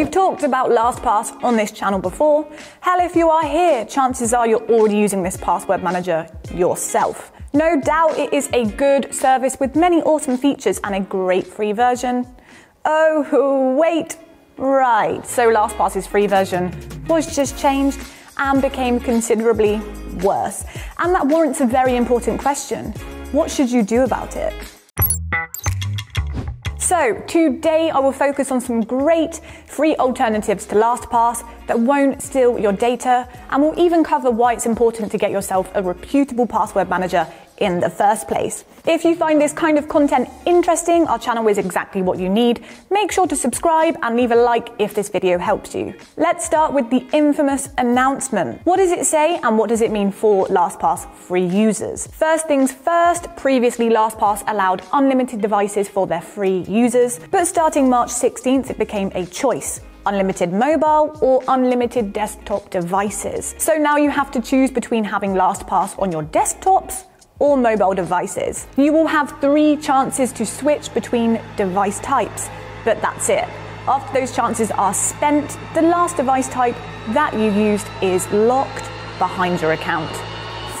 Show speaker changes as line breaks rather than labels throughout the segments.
We've talked about LastPass on this channel before. Hell, if you are here, chances are you're already using this password manager yourself. No doubt it is a good service with many awesome features and a great free version. Oh, wait, right. So LastPass's free version was just changed and became considerably worse. And that warrants a very important question. What should you do about it? So, today I will focus on some great free alternatives to LastPass that won't steal your data, and we'll even cover why it's important to get yourself a reputable password manager in the first place. If you find this kind of content interesting, our channel is exactly what you need. Make sure to subscribe and leave a like if this video helps you. Let's start with the infamous announcement. What does it say and what does it mean for LastPass free users? First things first, previously LastPass allowed unlimited devices for their free users, but starting March 16th, it became a choice unlimited mobile or unlimited desktop devices. So now you have to choose between having LastPass on your desktops or mobile devices. You will have three chances to switch between device types, but that's it. After those chances are spent, the last device type that you used is locked behind your account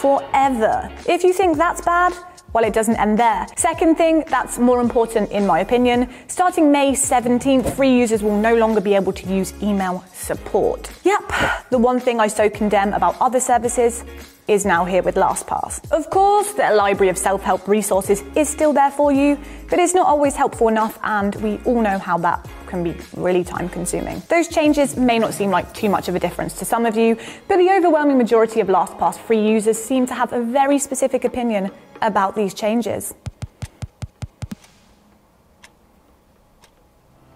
forever. If you think that's bad, well, it doesn't end there. Second thing that's more important, in my opinion, starting May 17th, free users will no longer be able to use email support. Yep, the one thing I so condemn about other services is now here with LastPass. Of course, their library of self help resources is still there for you, but it's not always helpful enough, and we all know how that can be really time consuming. Those changes may not seem like too much of a difference to some of you, but the overwhelming majority of LastPass free users seem to have a very specific opinion about these changes.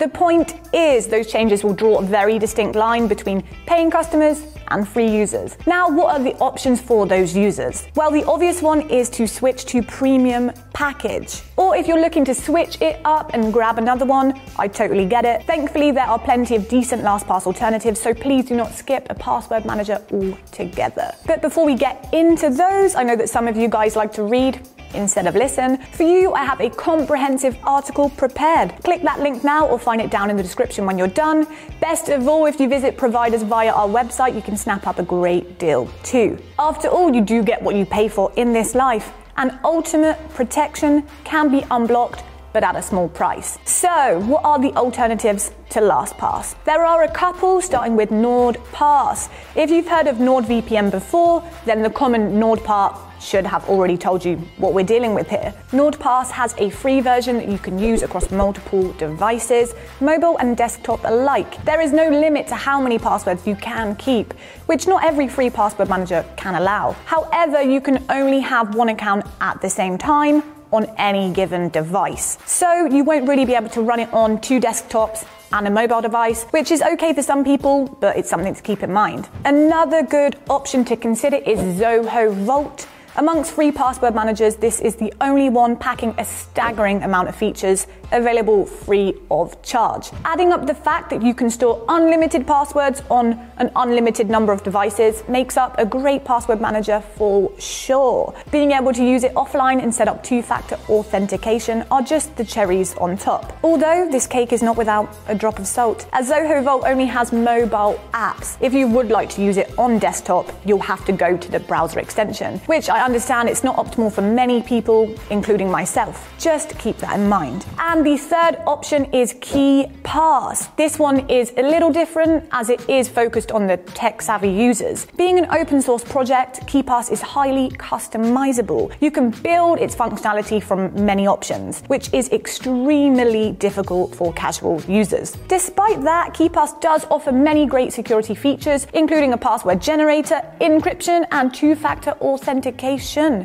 The point is, those changes will draw a very distinct line between paying customers and free users. Now, what are the options for those users? Well, the obvious one is to switch to premium package. Or if you're looking to switch it up and grab another one, I totally get it. Thankfully, there are plenty of decent LastPass alternatives, so please do not skip a password manager altogether. But before we get into those, I know that some of you guys like to read instead of listen. For you, I have a comprehensive article prepared. Click that link now or find it down in the description when you're done. Best of all, if you visit providers via our website, you can snap up a great deal too. After all, you do get what you pay for in this life, and ultimate protection can be unblocked but at a small price. So, what are the alternatives to LastPass? There are a couple, starting with NordPass. If you've heard of NordVPN before, then the common NordPass should have already told you what we're dealing with here. NordPass has a free version that you can use across multiple devices, mobile and desktop alike. There is no limit to how many passwords you can keep, which not every free password manager can allow. However, you can only have one account at the same time on any given device. So you won't really be able to run it on two desktops and a mobile device, which is okay for some people, but it's something to keep in mind. Another good option to consider is Zoho Vault. Amongst free password managers, this is the only one packing a staggering amount of features available free of charge. Adding up the fact that you can store unlimited passwords on an unlimited number of devices makes up a great password manager for sure. Being able to use it offline and set up two factor authentication are just the cherries on top. Although this cake is not without a drop of salt, as Zoho Vault only has mobile apps. If you would like to use it on desktop, you'll have to go to the browser extension, which I understand it's not optimal for many people, including myself. Just keep that in mind. And the third option is KeePass. This one is a little different as it is focused on the tech savvy users. Being an open source project, KeePass is highly customizable. You can build its functionality from many options, which is extremely difficult for casual users. Despite that, KeePass does offer many great security features, including a password generator, encryption, and two factor authentication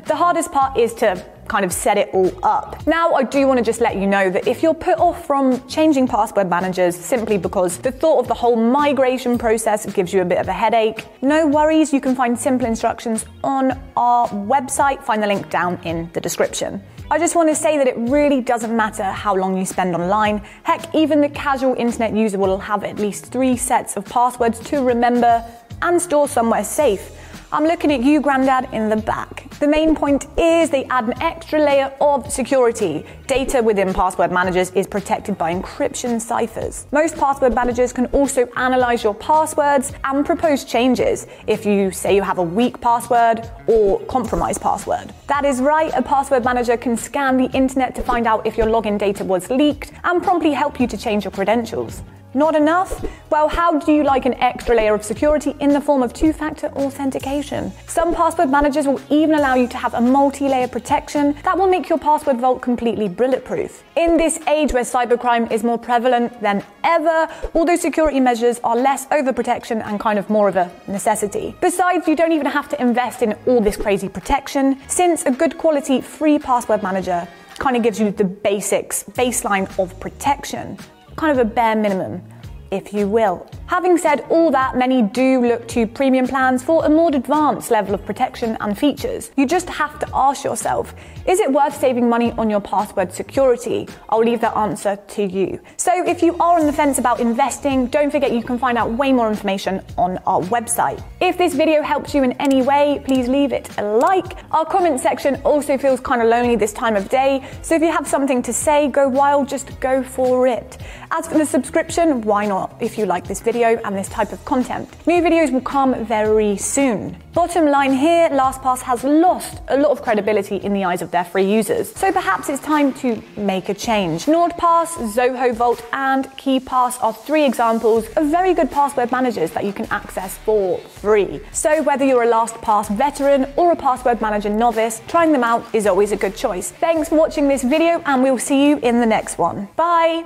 the hardest part is to kind of set it all up. Now, I do want to just let you know that if you're put off from changing password managers simply because the thought of the whole migration process gives you a bit of a headache, no worries, you can find simple instructions on our website. Find the link down in the description. I just want to say that it really doesn't matter how long you spend online. Heck, even the casual internet user will have at least three sets of passwords to remember and store somewhere safe. I'm looking at you, Grandad, in the back. The main point is they add an extra layer of security. Data within password managers is protected by encryption ciphers. Most password managers can also analyze your passwords and propose changes if you say you have a weak password or compromised password. That is right, a password manager can scan the internet to find out if your login data was leaked and promptly help you to change your credentials. Not enough? Well, how do you like an extra layer of security in the form of two factor authentication? Some password managers will even allow you to have a multi layer protection that will make your password vault completely bulletproof. In this age where cybercrime is more prevalent than ever, all those security measures are less overprotection and kind of more of a necessity. Besides, you don't even have to invest in all this crazy protection, since a good quality free password manager kind of gives you the basics, baseline of protection kind of a bare minimum, if you will. Having said all that, many do look to premium plans for a more advanced level of protection and features. You just have to ask yourself is it worth saving money on your password security? I'll leave that answer to you. So, if you are on the fence about investing, don't forget you can find out way more information on our website. If this video helps you in any way, please leave it a like. Our comment section also feels kind of lonely this time of day, so if you have something to say, go wild, just go for it. As for the subscription, why not if you like this video? and this type of content. New videos will come very soon. Bottom line here, LastPass has lost a lot of credibility in the eyes of their free users. So perhaps it's time to make a change. NordPass, Zoho Vault, and KeePass are three examples of very good password managers that you can access for free. So whether you're a LastPass veteran or a password manager novice, trying them out is always a good choice. Thanks for watching this video and we'll see you in the next one. Bye!